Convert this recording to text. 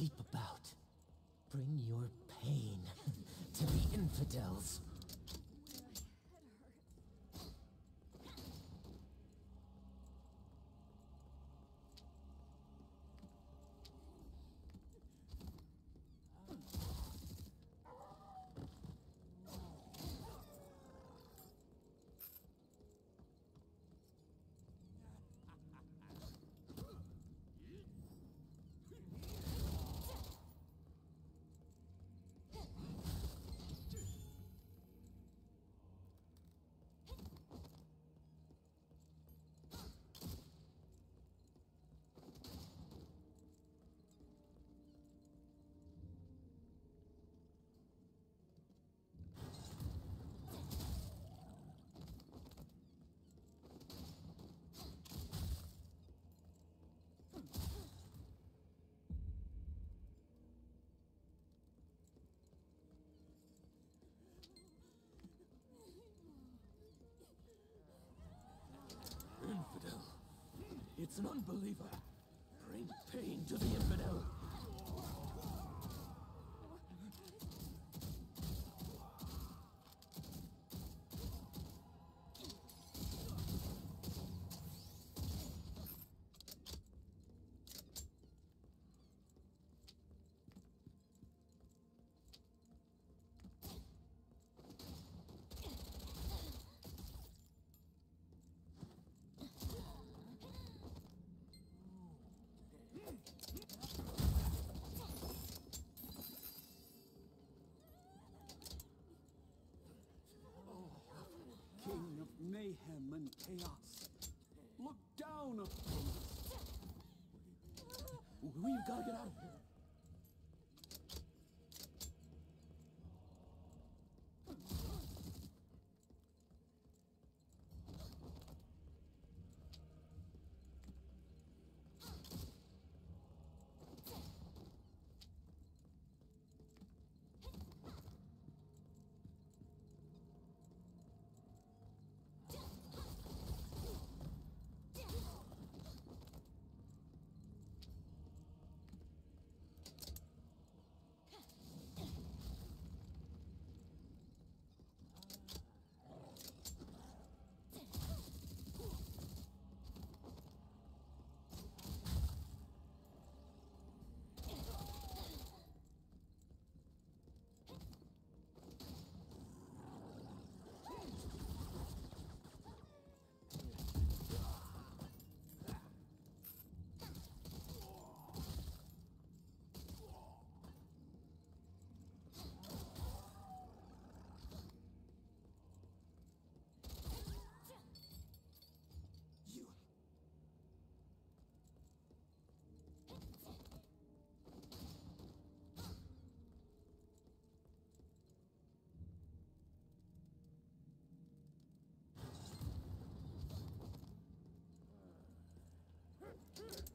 leap about. Bring your pain to the infidels. It's an unbeliever. Bring pain to the infidel. Mayhem and chaos. Look down upon us. We've got to get out of Hmm.